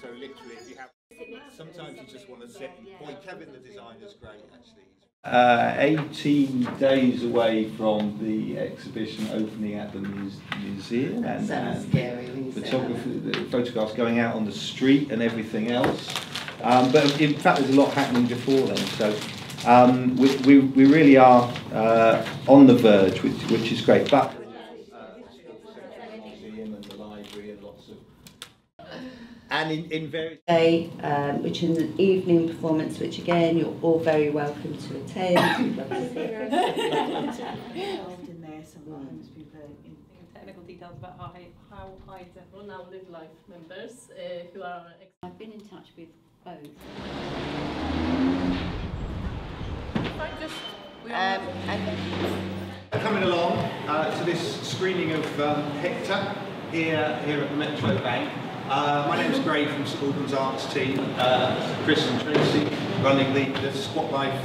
So literally, if you have, sometimes you just want to sit and point. Kevin, the designer's great, actually. Uh, 18 days away from the exhibition opening at the muse- museum and, Sounds and scary when you say photography, the photographs going out on the street and everything else. Um, but in fact, there's a lot happening before then. So um, we, we, we really are uh, on the verge, which, which is great. But museum and the library and lots of and in, in various Day, um, which is an evening performance, which again you're all very welcome to attend. We'd love to involved in there, so what homes people technical details about how high, how high is it? Now Live Life members uh, who are I've been in touch with both. Just Um, Coming along uh, to this screening of um, Hector here, here at Metro Bank. Uh, my is Gray from St Albans Arts team. Uh, Chris and Tracy running the, the Squat Life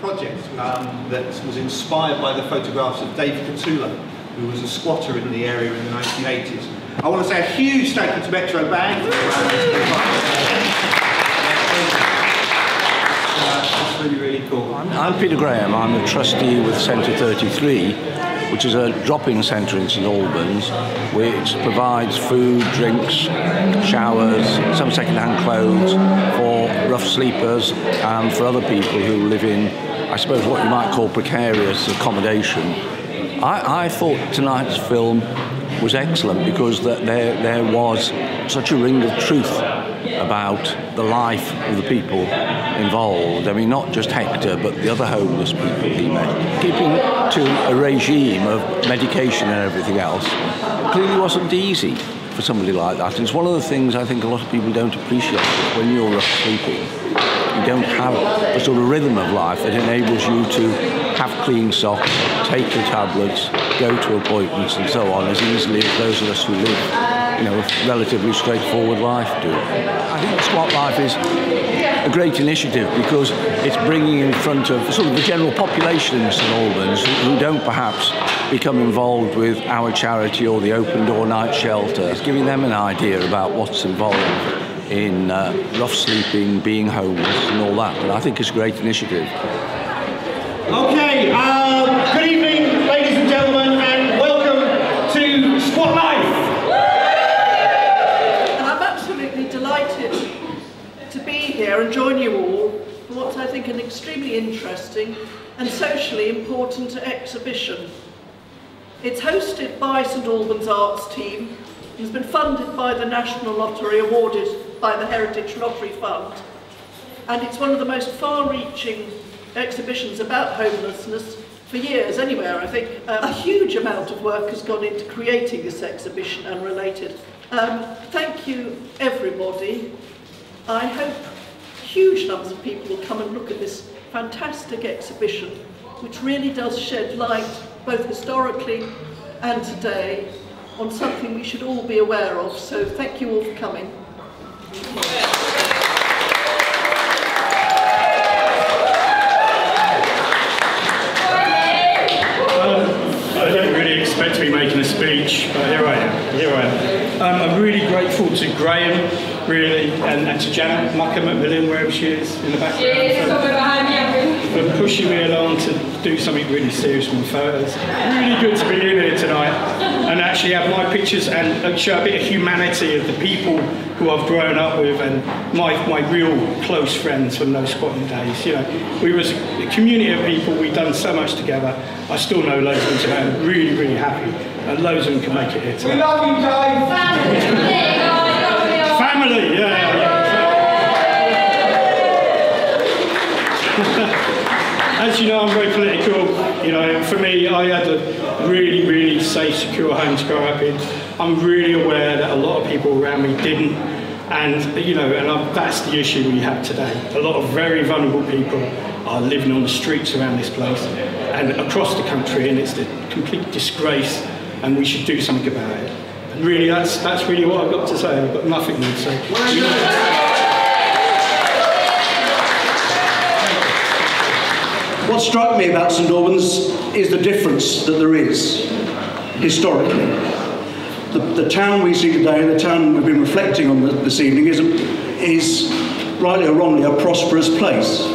project um, that was inspired by the photographs of Dave Kotula, who was a squatter in the area in the 1980s. I want to say a huge thank you to Metro Bank. Uh, That's really, really cool. I'm Peter Graham. I'm a trustee with Centre 33, which is a drop-in centre in St Albans, which provides food, drinks, showers, some second-hand clothes for rough sleepers and for other people who live in, I suppose, what you might call precarious accommodation. I, I thought tonight's film was excellent because that there, there was such a ring of truth about the life of the people involved. I mean, not just Hector, but the other homeless people he met. Keeping to a regime of medication and everything else clearly wasn't easy for somebody like that. It's one of the things I think a lot of people don't appreciate when you're rough sleeping. You don't have the sort of rhythm of life that enables you to have clean socks, take your tablets, go to appointments and so on as easily as those of us who live, you know, a relatively straightforward life do. I think Squat Life is a great initiative because it's bringing in front of sort of the general population in St Albans who, don't perhaps become involved with our charity or the Open Door Night Shelter. It's giving them an idea about what's involved in uh, rough sleeping, being homeless and all that. And I think it's a great initiative. Okay, um, good evening, ladies and gentlemen, and welcome to Squat Life. And I'm absolutely delighted to be and join you all for what I think an extremely interesting and socially important exhibition. It's hosted by St Albans Arts Team and has been funded by the National Lottery, awarded by the Heritage Lottery Fund. And it's one of the most far-reaching exhibitions about homelessness for years anywhere. I think um, a huge amount of work has gone into creating this exhibition and related. Um, thank you, everybody. I hope huge numbers of people will come and look at this fantastic exhibition, which really does shed light, both historically and today, on something we should all be aware of. So thank you all for coming. I don't really expect to be making a speech, but here I am. Here I am. Um, I'm really grateful to Graham, really, and, and to Janet Mucker McMillan, wherever she is in the background, for, for pushing me along to do something really serious with my photos. Really good to be in here tonight and actually have my pictures and show a bit of humanity of the people who I've grown up with and my, my real close friends from those squatting days. You know, we was a community of people, we've done so much together. I still know loads of them today. I'm really, really happy. And loads of them can make it here tonight. We love you, Dave. As you know, I'm very political. You know, for me, I had a really, really safe, secure home to grow up in. I'm really aware that a lot of people around me didn't. And, you know, and i that's the issue we have today. A lot of very vulnerable people are living on the streets around this place and across the country, and it's a complete disgrace, and we should do something about it. And really, that's, that's really what I've got to say. I've got nothing more to say. What struck me about St Albans is the difference that there is historically. the, the town we see today, the town we've been reflecting on this evening, is, is rightly or wrongly a prosperous place.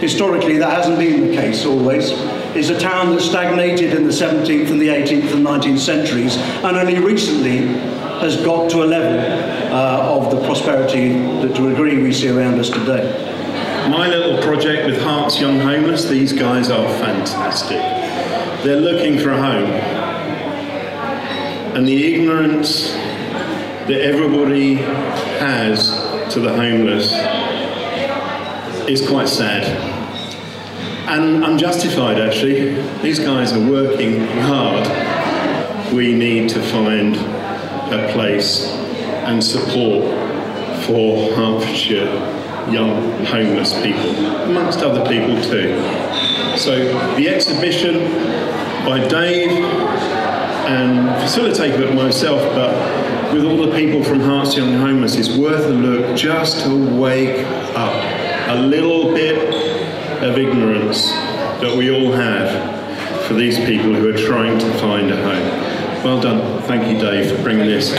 Historically, that hasn't been the case always. It's a town that stagnated in the 17th and the 18th and 19th centuries, and only recently has got to a level uh, of the prosperity that, to a degree, we see around us today. My little project with Herts Young Homeless, these guys are fantastic. They're looking for a home. And the ignorance that everybody has to the homeless is quite sad. And unjustified actually. These guys are working hard. We need to find a place and support for Hertfordshire young homeless people, amongst other people too. So the exhibition by Dave and facilitated by myself, but with all the people from Herts Young Homeless is worth a look just to wake up a little bit of ignorance that we all have for these people who are trying to find a home. Well done. Thank you, Dave, for bringing this.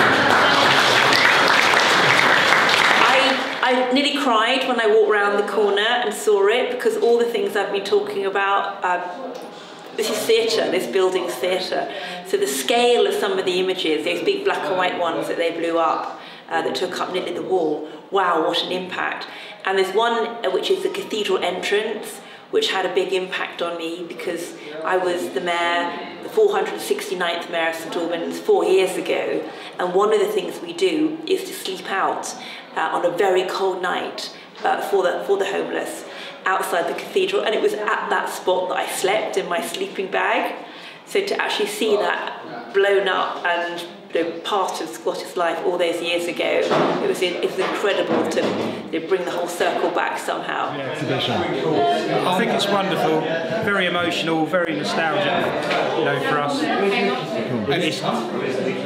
I nearly cried when I walked around the corner and saw it because all the things I've been talking about. Um, this is theatre, this building's theatre. So the scale of some of the images, those big black and white ones that they blew up, uh, that took up nearly the wall, wow, what an impact. And there's one uh, which is the cathedral entrance, which had a big impact on me because I was the mayor, the 469th mayor of St Albans four years ago, and one of the things we do is to sleep out uh, on a very cold night uh, for, the, for the homeless outside the cathedral. And it was at that spot that I slept in my sleeping bag. So to actually see that blown up and you know, part of squatters' life all those years ago, it was, it was incredible to you know, bring the whole circle back somehow. Yeah, exhibition. I think it's wonderful, very emotional, very nostalgic, you know, for us. It's,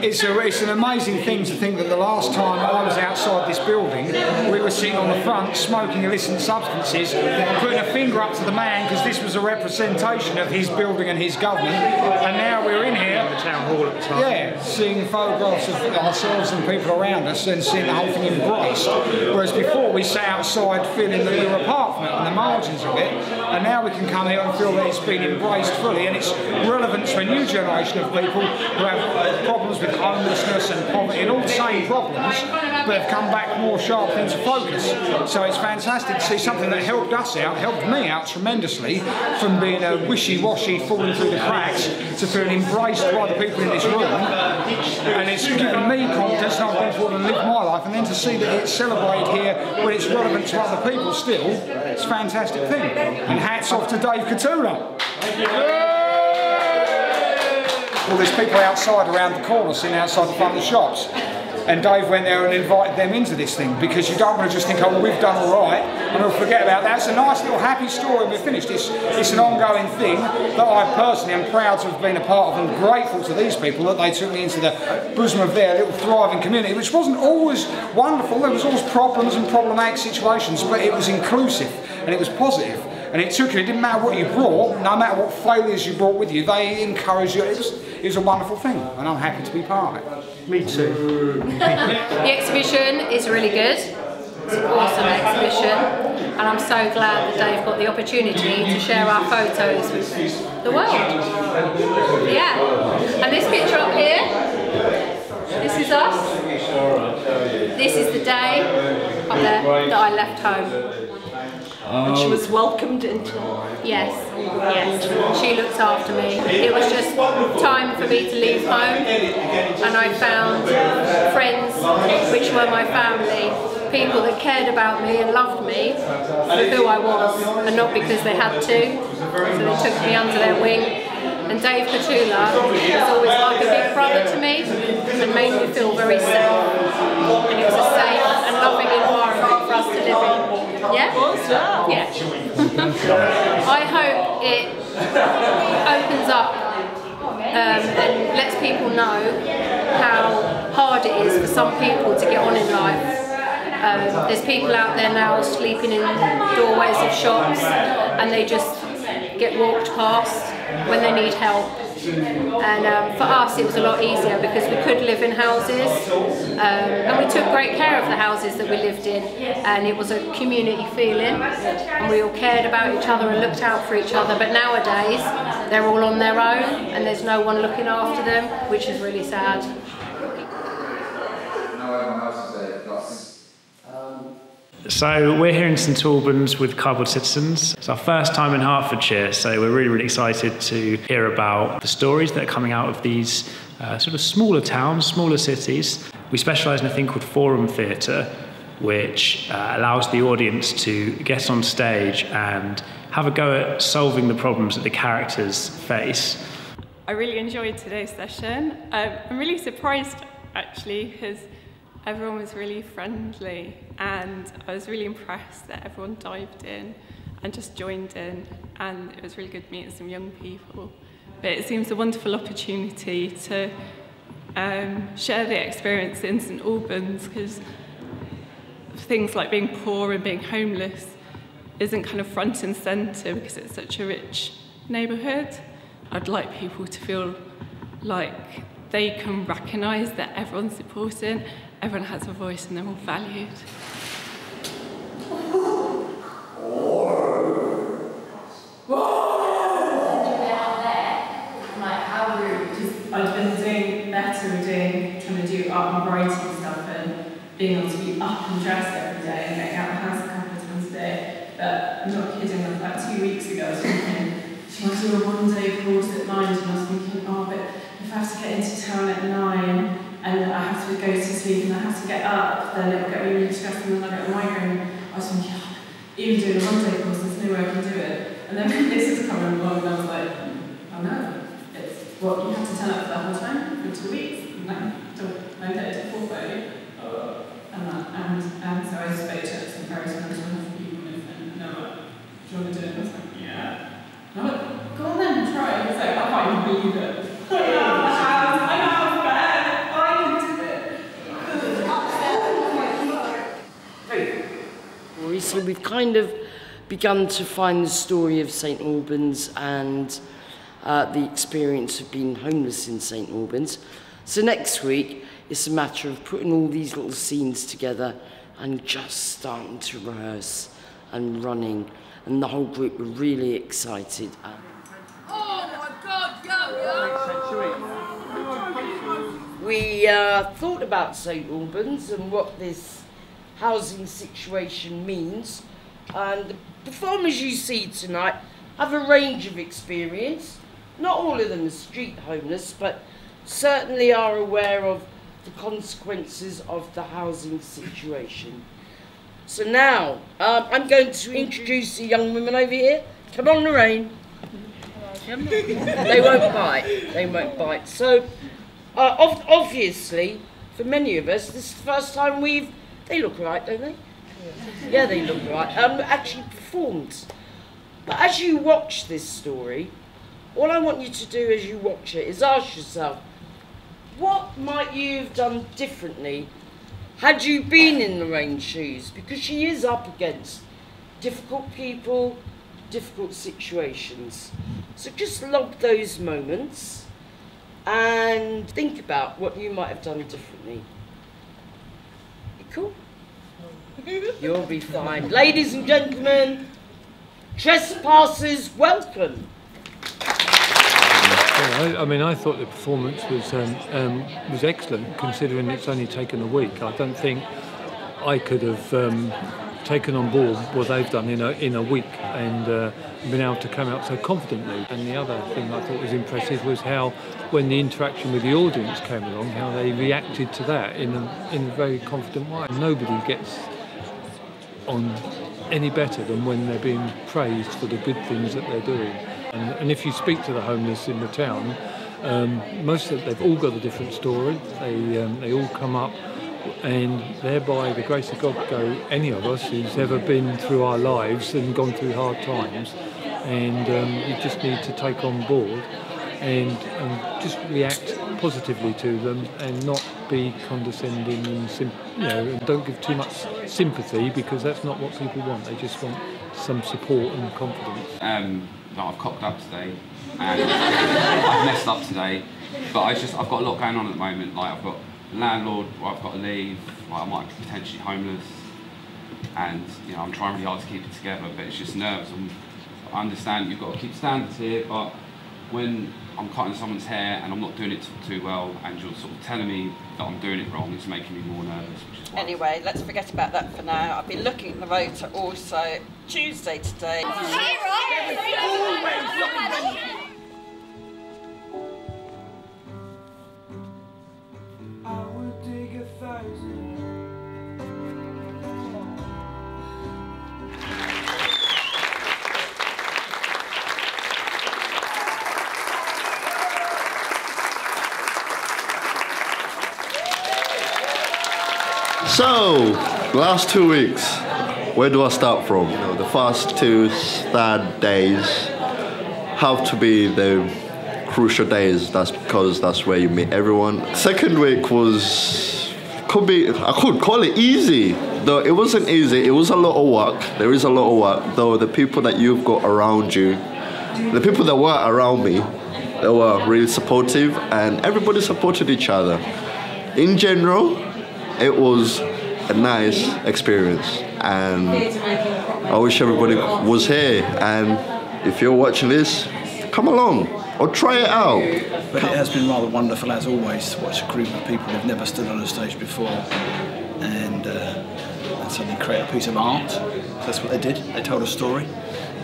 it's, a, it's an amazing thing to think that the last time I was outside this building, we were sitting on the front smoking illicit substances, putting a finger up to the man because this was a representation of his building and his government. And now we're in here. The town hall at the time. Yeah, seeing photographs of ourselves and people around us and seeing the whole thing embraced. Whereas before we sat outside feeling that we were apart from it on the margins of it. And now we can come here and feel that it's been embraced fully and it's relevant to a new generation of people who have problems with homelessness and poverty and all the same problems, but have come back more sharply into focus. So it's fantastic to see something that helped us out, helped me out tremendously from being a wishy-washy, falling through the cracks, to feeling embraced by the people in this room. And it's given me confidence and I've gone forward and lived my life. And then to see that it's celebrated here when it's relevant to other people still, it's a fantastic thing. And hats off to Dave Kotula. Well, there's people outside around the corner sitting outside the front of the shops. And Dave went there and invited them into this thing because you don't want to just think, oh, well, we've done all right and we'll forget about that. It's a nice little happy story we're finished. It's, it's an ongoing thing that I personally am proud to have been a part of and grateful to these people that they took me into the bosom of their little thriving community, which wasn't always wonderful. There was always problems and problematic situations, but it was inclusive and it was positive. And it took you, it didn't matter what you brought, no matter what failures you brought with you, they encouraged you. It was, it was a wonderful thing, and I'm happy to be part of it. Me too. the exhibition is really good. It's an awesome exhibition, and I'm so glad that Dave got the opportunity to share our photos with the world. Yeah. And this picture up here, this is us. This is the day up there that I left home. And she oh. was welcomed into. Yes, yes. She looked after me. It was just time for me to leave home, and I found friends, which were my family, people that cared about me and loved me for who I was, and not because they had to. So they took me under their wing. And Dave Kotula was always like a big brother to me and made me feel very safe. And it was a safe and loving environment for us to live in. Yeah? Yeah. I hope it opens up um, and lets people know how hard it is for some people to get on in life. Um, there's people out there now sleeping in doorways of shops and they just get walked past when they need help. And um, for us, it was a lot easier because we could live in houses, um, and we took great care of the houses that we lived in, and it was a community feeling, and we all cared about each other and looked out for each other. But nowadays, they're all on their own, and there's no one looking after them, which is really sad. So we're here in St Albans with Cardboard Citizens. It's our first time in Hertfordshire, so we're really, really excited to hear about the stories that are coming out of these uh, sort of smaller towns, smaller cities. We specialise in a thing called forum theatre, which uh, allows the audience to get on stage and have a go at solving the problems that the characters face. I really enjoyed today's session. Um, I'm really surprised actually because everyone was really friendly and I was really impressed that everyone dived in and just joined in and it was really good meeting some young people. But it seems a wonderful opportunity to um, share the experience in St Albans because things like being poor and being homeless isn't kind of front and centre because it's such a rich neighbourhood. I'd like people to feel like they can recognise that everyone's important everyone has a voice and they're all valued. I've been doing better doing, trying to do art and writing stuff and being able to be up and dressed every day and getting out of the house a couple of times a day. But I'm not kidding, about two weeks ago I was thinking, wants to do a one day course at nine and I was thinking, oh, but if I have to get into town at nine, and I have to go to sleep and I have to get up, then it will get me really stressed and then I get a migraine. I was thinking, oh, even doing a one day course, there's no way I can do it. And then this is coming along and I was like, mm, oh no, it's what you have to turn up for the whole time for two weeks, nine till nine thirty to four thirty. Oh, and that, and and so I spoke to some very mental people and no, do you want to do it? And I was like, yeah. And I went, go on then, try. He was like, I can't even believe it. So we've kind of begun to find the story of St Albans and uh, the experience of being homeless in St Albans. So next week, it's a matter of putting all these little scenes together and just starting to rehearse and running. And the whole group were really excited. We uh, thought about St Albans and what this housing situation means. And the performers you see tonight have a range of experience. Not all of them are street homeless, but certainly are aware of the consequences of the housing situation. So now, um, I'm going to introduce the young women over here. Come on, Lorraine. they won't bite. They won't bite. So, uh, obviously, for many of us, this is the first time we've they look right, don't they? Yeah, they look right. Um, actually performed. But as you watch this story, all I want you to do as you watch it is ask yourself, what might you have done differently had you been in Lorraine's shoes? Because she is up against difficult people, difficult situations. So just log those moments and think about what you might have done differently. Cool. You'll be fine. Ladies and gentlemen, trespassers, welcome. I, I, mean, I thought the performance was um, um, was excellent, considering it's only taken a week. I don't think I could have um, taken on board what they've done in a in a week and uh, been able to come out so confidently. And the other thing I thought was impressive was how, when the interaction with the audience came along, how they reacted to that in a in a very confident way. Nobody gets on any better than when they're being praised for the good things that they're doing. And, and if you speak to the homeless in the town, um, most of they've all got a different story. They um, they all come up and thereby the grace of God go any of us who's ever been through our lives and gone through hard times and um, you just need to take on board and, and just react positively to them and not be condescending and you know and don't give too much sympathy because that's not what people want they just want some support and confidence um, that I've cocked up today and I've messed up today. But I just I've got a lot going on at the moment. Like I've got landlord, I've got to leave. Like I might be potentially homeless, and you know I'm trying really hard to keep it together. But it's just nerves. And I understand you've got to keep standards here, but when I'm cutting someone's hair and I'm not doing it too well, and you're sort of telling me that I'm doing it wrong, it's making me more nervous. Which is Anyway, let's forget about that for now. I've been looking at the rota also. Tuesday today. So, last two weeks, where do I start from? You know, the first two sad days have to be the crucial days. That's because that's where you meet everyone. Second week was could be I could call it easy. Though it wasn't easy. It was a lot of work. There is a lot of work. Though the people that you've got around you, the people that were around me, they were really supportive, and everybody supported each other. In general, it was a nice experience and I wish everybody was here and if you're watching this come along or try it out But it has been rather wonderful, as always, to watch a group of people who've never stood on a stage before and, uh, and suddenly create a piece of art. That's what they did. They told a story,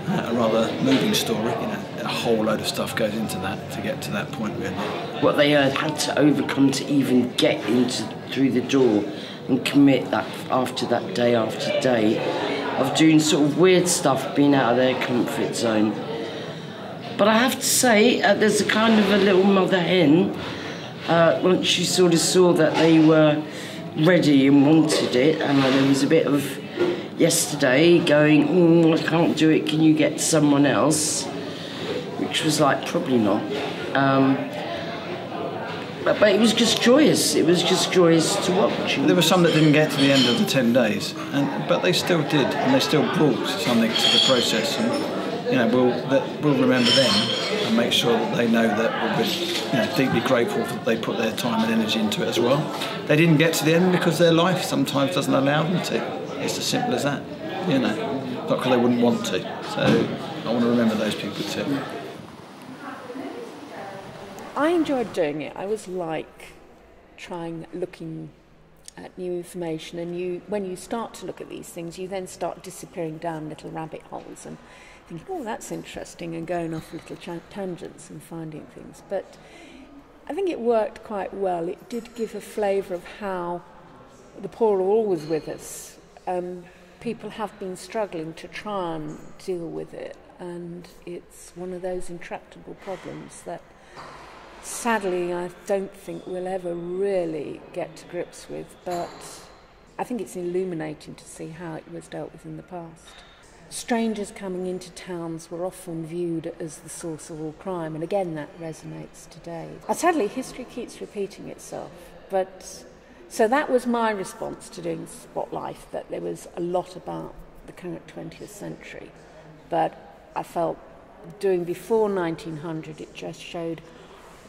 uh, a rather moving story. You know, a whole load of stuff goes into that to get to that point, really. what they uh, had to overcome to even get into through the door and commit that after that day after day of doing sort of weird stuff, being out of their comfort zone. But I have to say, uh, there's a kind of a little mother hen. Uh, once she sort of saw that they were ready and wanted it, and uh, there was a bit of yesterday going, oh, I can't do it, can you get someone else? Which was like, probably not. Um, but, but it was just joyous. It was just joyous to watch. There were some that didn't get to the end of the 10 days, and, but they still did, and they still brought something to the process. And, you know, we'll, that, we'll remember them and make sure that they know that we're you know, deeply grateful that they put their time and energy into it as well. They didn't get to the end because their life sometimes doesn't allow them to. It's as simple as that, you know, not because they wouldn't want to. So I want to remember those people too. I enjoyed doing it. I was like trying, looking at new information, and you, when you start to look at these things, you then start disappearing down little rabbit holes and thinking, "Oh, that's interesting," and going off little tangents and finding things. But I think it worked quite well. It did give a flavour of how the poor are always with us. Um, people have been struggling to try and deal with it, and it's one of those intractable problems that sadly I don't think we'll ever really get to grips with, but I think it's illuminating to see how it was dealt with in the past. Strangers coming into towns were often viewed as the source of all crime, and again that resonates today. Sadly, history keeps repeating itself, but so that was my response to doing Spotlight, that there was a lot about the current 20th century, but I felt doing before 1900 it just showed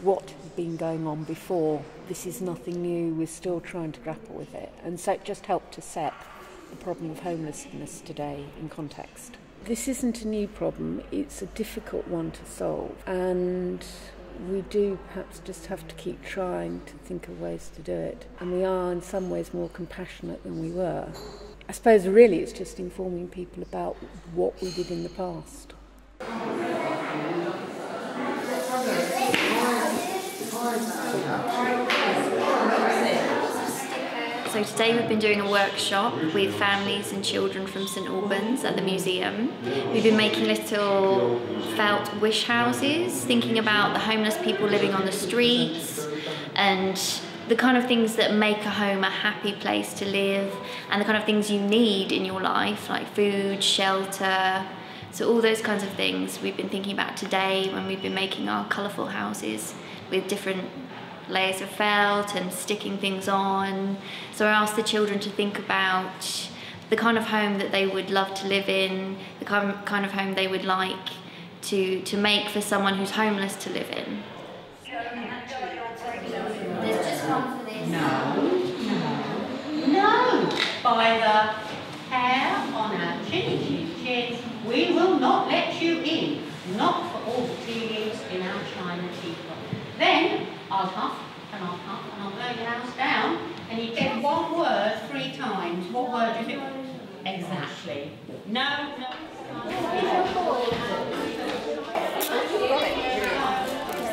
what had been going on before. This is nothing new, we're still trying to grapple with it. And so it just helped to set the problem of homelessness today in context. This isn't a new problem, it's a difficult one to solve. And we do perhaps just have to keep trying to think of ways to do it. And we are in some ways more compassionate than we were. I suppose really it's just informing people about what we did in the past. So today we've been doing a workshop with families and children from St Albans at the museum. We've been making little felt wish houses, thinking about the homeless people living on the streets and the kind of things that make a home a happy place to live and the kind of things you need in your life like food, shelter, so all those kinds of things we've been thinking about today when we've been making our colourful houses with different layers of felt and sticking things on. So I asked the children to think about the kind of home that they would love to live in, the kind kind of home they would like to, to make for someone who's homeless to live in. There's just one for this. No, no, no. By the hair on our chinny chin chins, we will not let you in. Not for all the tea leaves in our china teapot. Then I'll huff and I'll huff and I'll blow your house down and you get one word three times. What word is it? Exactly. No, no.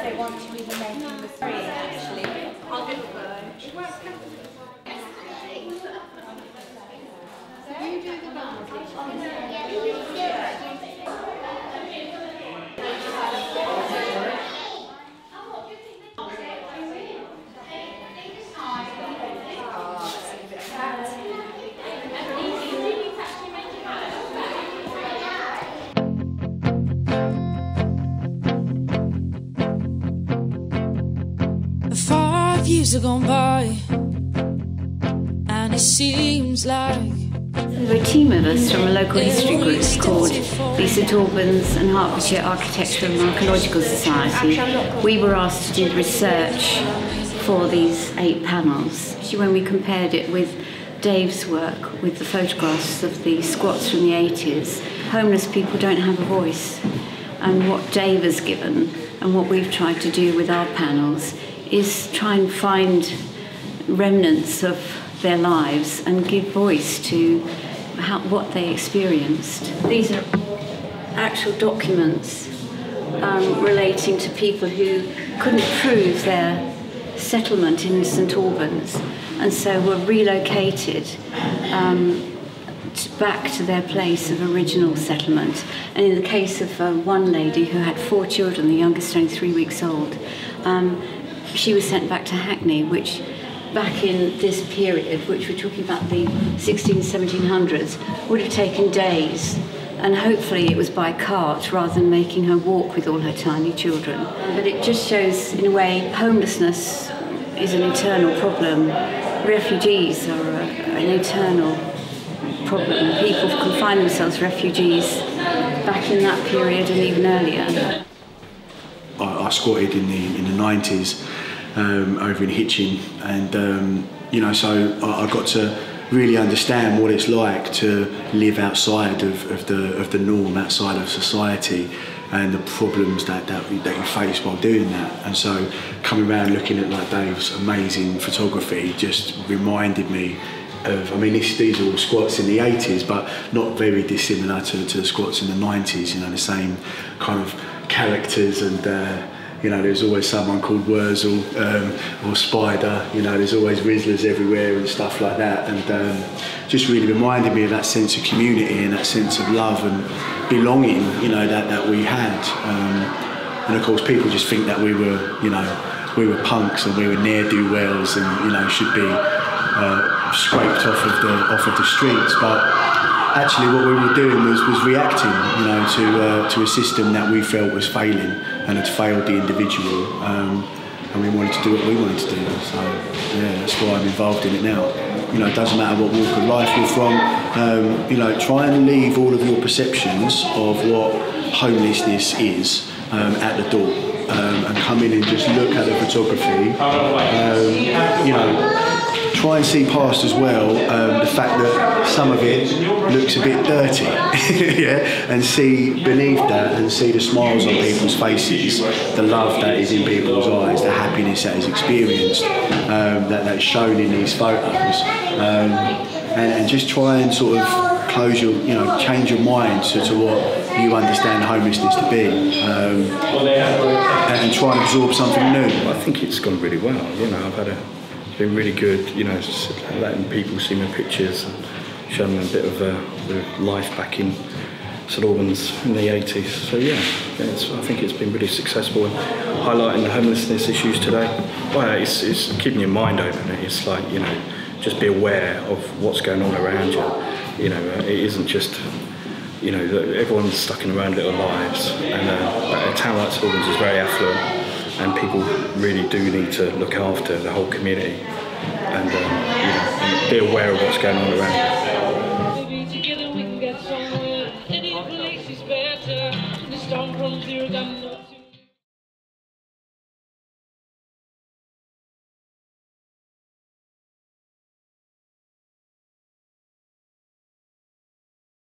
They want to be making the three actually. I'll give it You do the Five gone by, and it seems like There were a team of us from a local history group called the St Albans and Hertfordshire Architectural and Archaeological Society. We were asked to do research for these eight panels. When we compared it with Dave's work with the photographs of the squats from the 80s, homeless people don't have a voice. And what Dave has given and what we've tried to do with our panels is try and find remnants of their lives and give voice to how, what they experienced. These are actual documents um, relating to people who couldn't prove their settlement in St Albans and so were relocated um, back to their place of original settlement. And in the case of uh, one lady who had four children, the youngest only three weeks old, um, she was sent back to Hackney, which back in this period, which we're talking about the 16, 1700s, would have taken days. And hopefully it was by cart rather than making her walk with all her tiny children. But it just shows, in a way, homelessness is an eternal problem. Refugees are a, an eternal problem. People can find themselves refugees back in that period and even earlier. Squatted in the in the 90s um, over in Hitchin, and um, you know, so I, I got to really understand what it's like to live outside of, of the of the norm, outside of society, and the problems that, that that you face while doing that. And so, coming around looking at like Dave's amazing photography just reminded me of, I mean, this, these are all squats in the 80s, but not very dissimilar to, to the squats in the 90s, you know, the same kind of characters and, uh, you know, there's always someone called Wurzel um, or Spider, you know, there's always Rizlas everywhere and stuff like that. And um, just really reminded me of that sense of community and that sense of love and belonging, you know, that, that we had. Um, and of course, people just think that we were, you know, we were punks and we were ne'er-do-wells and, you know, should be uh, scraped off of the off of the streets, but actually what we were doing was, was reacting, you know, to uh, to a system that we felt was failing and had failed the individual, um, and we wanted to do what we wanted to do. So yeah, that's why I'm involved in it now. You know, it doesn't matter what walk of life you're from. Um, you know, try and leave all of your perceptions of what homelessness is um, at the door. Um, and come in and just look at the photography. Um, you know, try and see past as well um, the fact that some of it looks a bit dirty, yeah, and see beneath that and see the smiles on people's faces, the love that is in people's eyes, the happiness that is experienced, um, that, that's shown in these photos, um, and, and just try and sort of close your, you know, change your mind to, to what you understand homelessness to be, um, and try and absorb something new. I think it's gone really well. You know, I've had a it's been really good. You know, letting people see my pictures and showing them a bit of uh, life back in St Albans in the 80s. So yeah, I think it's been really successful in highlighting the homelessness issues today. Well, it's, it's keeping your mind open. It's like you know, just be aware of what's going on around you. You know, uh, it isn't just you know, everyone's stuck in their own little lives. And uh, a town like St Albans is very affluent, and people really do need to look after the whole community and, um, you know, and be aware of what's going on around.